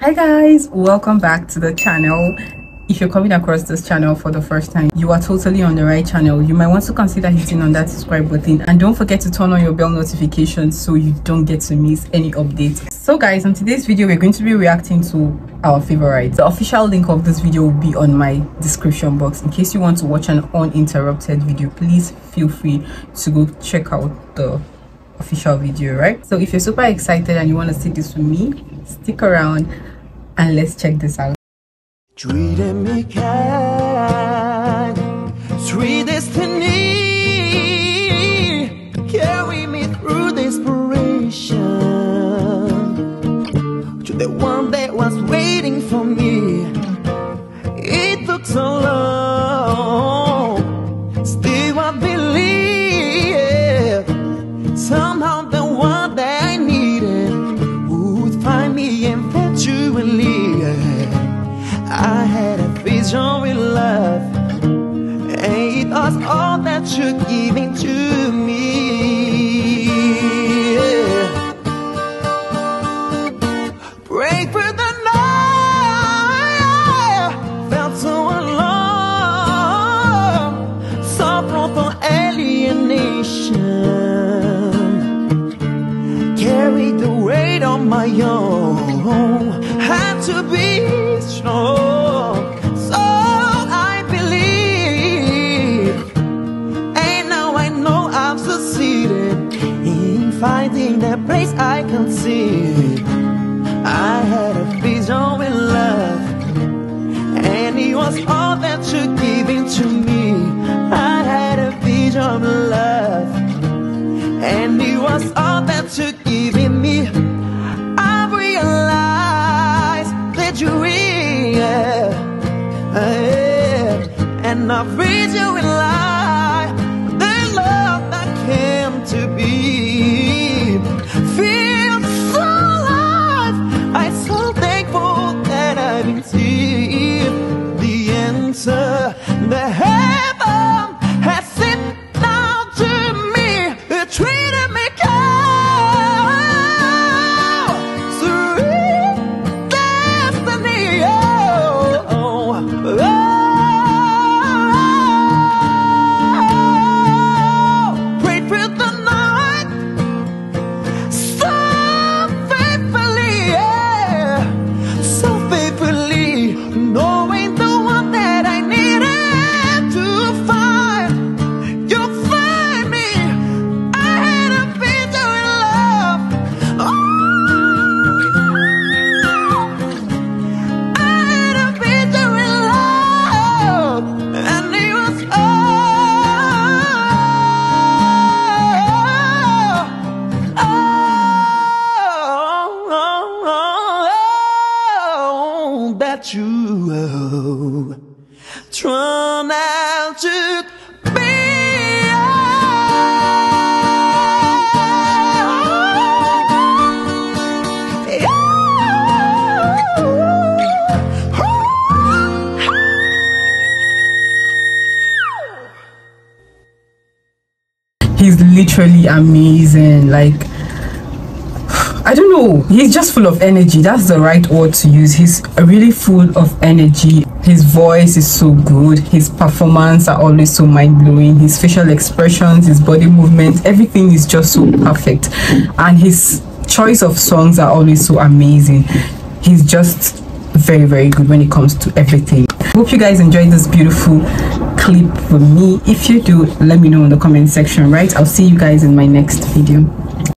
hi guys. Welcome back to the channel. If you're coming across this channel for the first time you are totally on the right channel. You might want to consider hitting on that subscribe button and don't forget to turn on your bell notifications so you don't get to miss any updates. So guys in today's video we're going to be reacting to our favorites the official link of this video will be on my description box. In case you want to watch an uninterrupted video please feel free to go check out the official video right? So if you're super excited and you want to see this with me stick around and let's check this out. The one that was waiting for me. It took so long, vision with love, and it was all that you're giving to me. Pray for the night, felt so alone, prone for alienation. Carried the weight on my own. Had to be strong, I can see. I had a vision with love, and it was all that you're giving to me. I had a vision of love. And it was all that you're giving me. I realized that you real. And I've read you in life. That that you oh. turned out to he's literally amazing like i don't know. He's just full of energy. That's the right word to use. He's really full of energy. His voice is so good. His performance are always so mind-blowing. His facial expressions his body movement everything is just so perfect. And his choice of songs are always so amazing. He's just very very good when it comes to everything. Hope you guys enjoyed this beautiful clip with me. If you do let me know in the comment section right? I'll see you guys in my next video